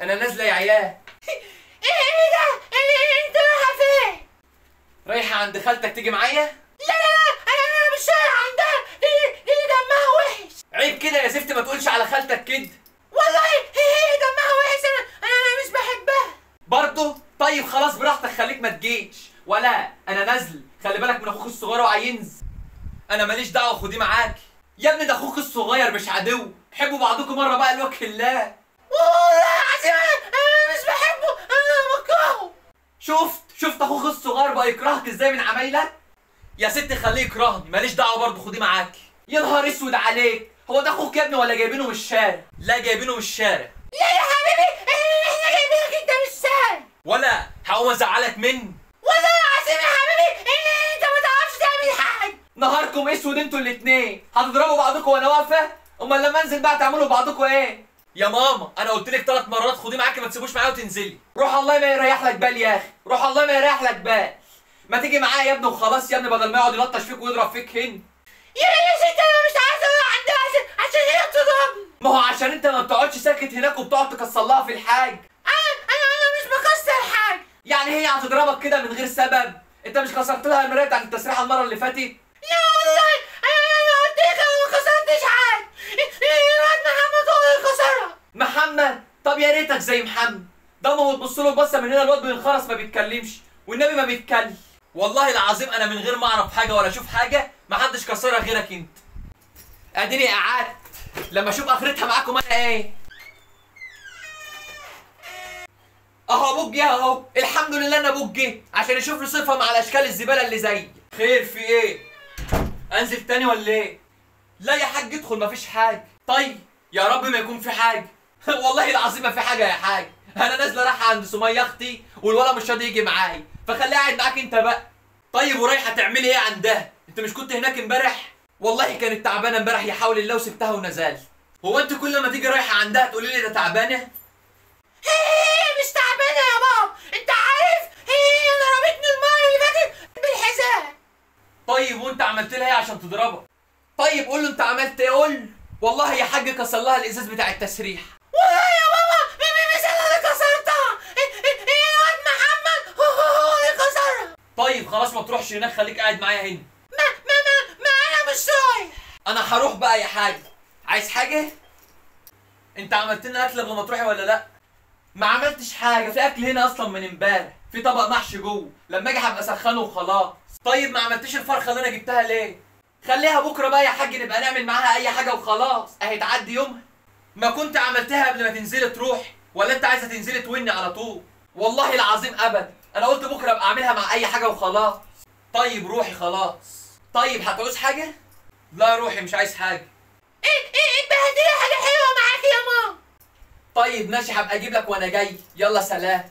أنا نازلة يا عيال. إيه إيه, إيه ده؟ إيه،, إيه،, إيه أنت رايحة فين؟ رايحة عند خالتك تيجي معايا؟ لا لا لا أنا مش رايحة عندها. دي دي دمها وحش. عيب كده يا زفت ما تقولش على خالتك كده. والله هي دمها وحش. أنا أنا مش بحبها. برضه؟ طيب خلاص براحتك خليك ما تجيش. ولا أنا نازل. خلي بالك من أخوك الصغير وعينز أنا ماليش دعوة خديه معاكي يا ابني ده أخوك الصغير مش عدو. حبوا بعضكم مرة بقى لوجه الله. والله أنا مش بحبه. أنا بكرهه. شفت؟ شفت أخوك الصغير بقى يكرهك إزاي من عمايلك؟ يا ست خليه يكرهني. ماليش دعوة برضه خديه معاكي يا نهار أسود عليك. هو ده أخوك يا ابني ولا جايبينه من الشارع؟ لا جايبينه من الشارع. لا يا حبيبي إحنا إحنا جايبينك أنت مش سهل ولا هقوم أزعلك مني والله العظيم يا حبيبي إنت ما تعرفش تعمل حاجة. نهاركم أسود أنتوا الاتنين. هتضربوا بعضكم وأنا واقفة؟ أمال لما أنزل بقى تعملوا بعضكم إيه؟ يا ماما أنا قلت لك ثلاث مرات خديه معاكي ما تسيبوش معايا وتنزلي. روح الله ما يريح لك بال يا أخي. روح الله ما يريح لك بال. ما تيجي معايا يا ابني وخلاص يا ابني بدل ما يقعد يلطش فيك ويضرب فيك هنا يا يا ست أنا مش عايز أروح عندها عشان عشان هي بتضربني ما هو عشان أنت ما بتقعدش ساكت هناك وبتقعد تكسر لها في الحاج. أنا أنا أنا مش بكسر حاجة يعني هي هتضربك كده من غير سبب؟ أنت مش كسرت لها المراية بتاعت التسريحة المرة اللي فاتت لا والله أنا أنا قلت لك أنا ما كسرتش حاجة الواد محمد هو اللي كسرها محمد طب يا ريتك زي محمد. ده ما بتبص له بصة من هنا الواد بينخرس ما بيتكلمش. والنبي ما بيتكلم. والله العظيم أنا من غير ما أعرف حاجة ولا أشوف حاجة ما حدش كسرها غيرك أنت. أديني قعدت لما أشوف آخرتها معاكم أنا إيه؟ أهو أبوك جه أهو. الحمد لله ان أبوك جه عشان يشوف له صفة مع الأشكال الزبالة اللي زيي خير في إيه؟ أنزل تاني ولا إيه؟ لا يا حاج ادخل مفيش حاجة. طيب يا رب ما يكون في حاجة. والله العظيم ما في حاجة يا حاج. أنا نازلة رايحة عند سمية أختي والولا مش راضي يجي معايا فخليها قاعد معاك أنت بقى. طيب ورايحة تعملي إيه عندها؟ أنت مش كنت هناك امبارح؟ والله كانت تعبانة امبارح يا حول الله وسبتها ونزلت هو أنت كل ما تيجي رايحة عندها تقولي لي ده تعبانة؟ هي مش تعبانة يا بابا. أنت عارف؟ هي ضربتني المره اللي فاتت بالحذاء. طيب وأنت عملت لها إيه عشان تضربها؟ طيب قول له أنت عملت إيه؟ قول. له. والله يا حاج كسر لها الإزاز بتاع التسريح والله يا بابا مين مش أنا اللي كسرتها الواد محمد هو هو اللي كسرها طيب خلاص ما تروحش هناك خليك قاعد معايا هنا. ما ما ما, ما أنا مش رايح أنا هروح بقى يا حاج. عايز حاجة؟ أنت عملت لنا أكل قبل ما تروحي ولا لأ؟ ما عملتش حاجة. في أكل هنا أصلا من إمبارح. في طبق محشي جوه. لما أجي هبقى اسخنه وخلاص. طيب ما عملتش الفرخة اللي أنا جبتها ليه؟ خليها بكرة بقى يا حاج نبقى نعمل معاها أي حاجة وخلاص. اهي تعدي يومها. ما كنت عملتها قبل ما تنزلي تروحي ولا أنت عايزة تنزلي توني على طول؟ والله العظيم ابدا. أنا قلت بكره ابقى اعملها مع اي حاجة وخلاص. طيب روحي خلاص. طيب هتعوز حاجة؟ لا روحي مش عايز حاجة. إيه إيه اتبهدلي حاجة حلوة معاكي يا ماما. طيب ماشي هبقى أجيب لك وأنا جاي. يلا سلام.